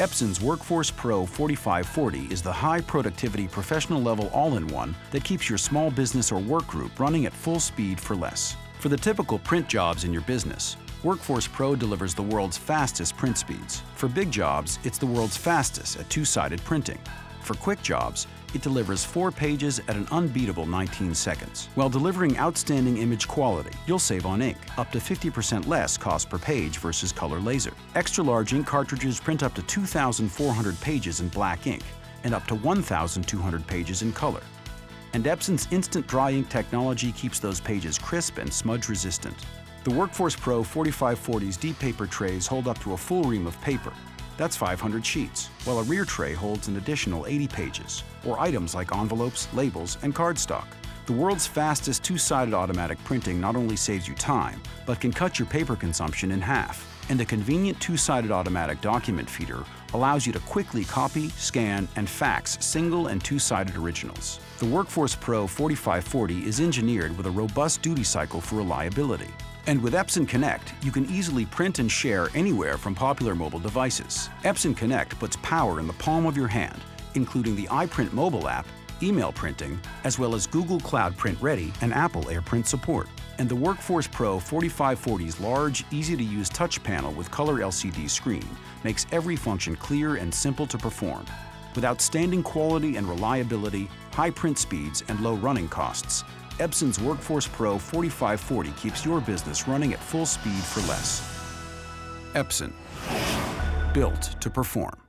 Epson's Workforce Pro 4540 is the high productivity professional level all-in-one that keeps your small business or work group running at full speed for less. For the typical print jobs in your business, Workforce Pro delivers the world's fastest print speeds. For big jobs, it's the world's fastest at two-sided printing. For quick jobs, it delivers four pages at an unbeatable 19 seconds. While delivering outstanding image quality, you'll save on ink, up to 50% less cost per page versus color laser. Extra large ink cartridges print up to 2,400 pages in black ink and up to 1,200 pages in color. And Epson's instant dry ink technology keeps those pages crisp and smudge resistant. The Workforce Pro 4540's deep paper trays hold up to a full ream of paper, that's 500 sheets, while a rear tray holds an additional 80 pages, or items like envelopes, labels, and cardstock. The world's fastest two-sided automatic printing not only saves you time, but can cut your paper consumption in half. And the convenient two-sided automatic document feeder allows you to quickly copy, scan, and fax single and two-sided originals. The Workforce Pro 4540 is engineered with a robust duty cycle for reliability. And with Epson Connect, you can easily print and share anywhere from popular mobile devices. Epson Connect puts power in the palm of your hand, including the iPrint mobile app, email printing, as well as Google Cloud Print Ready and Apple AirPrint support. And the Workforce Pro 4540's large, easy-to-use touch panel with color LCD screen makes every function clear and simple to perform. With outstanding quality and reliability, high print speeds, and low running costs, Epson's Workforce Pro 4540 keeps your business running at full speed for less. Epson. Built to perform.